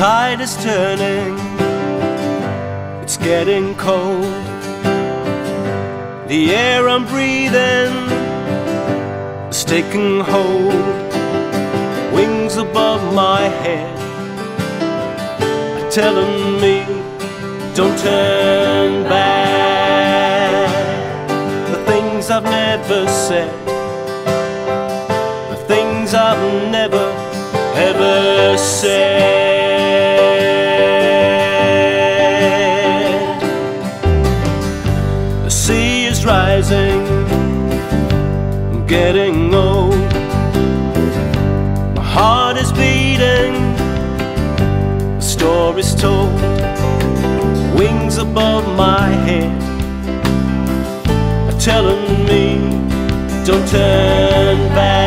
tide is turning, it's getting cold. The air I'm breathing is taking hold. Wings above my head are telling me, don't turn back. The things I've never said, the things I've never ever said. Rising, I'm getting old. My heart is beating, the story's told. Wings above my head are telling me, don't turn back.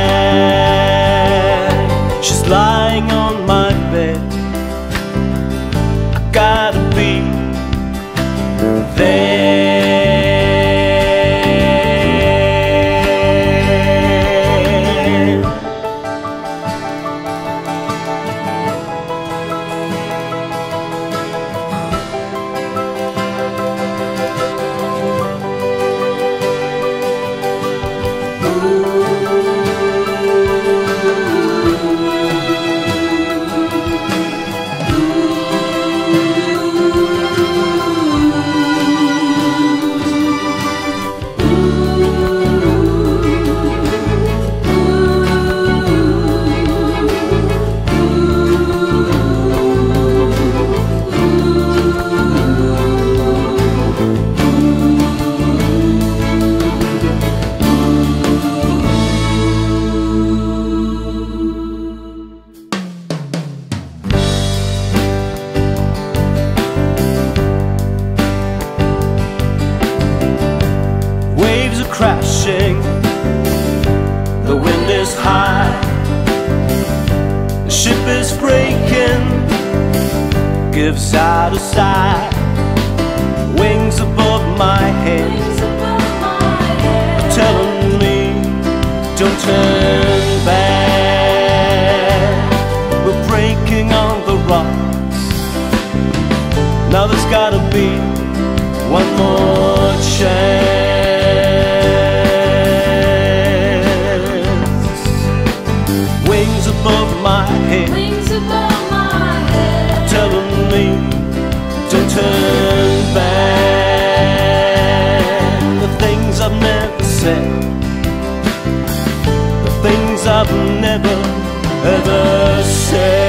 Crashing, the wind is high, the ship is breaking, gives out a sigh. Wings above my head, telling me, don't turn back. We're breaking on the rocks. Now there's gotta be one more chance. Wings above my head, Wings above my head. telling me don't turn back. The things I've never said, the things I've never ever said.